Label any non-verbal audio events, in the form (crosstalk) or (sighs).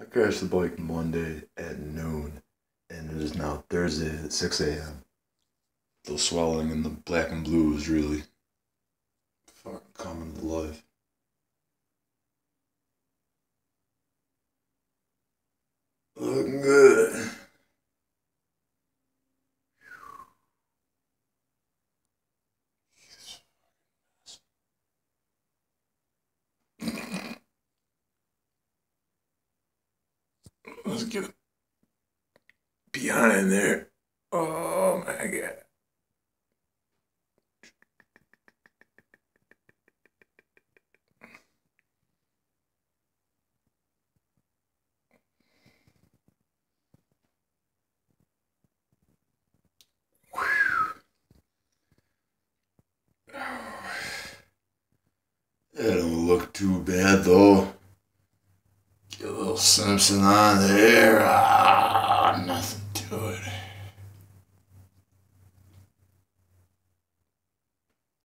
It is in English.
I crashed the bike Monday at noon, and it is now Thursday at 6 a.m. The swelling and the black and blue is really fucking coming to life. Looking good. Let's get behind there. Oh my god. It (sighs) don't look too bad though. Simpson on there. Ah, nothing.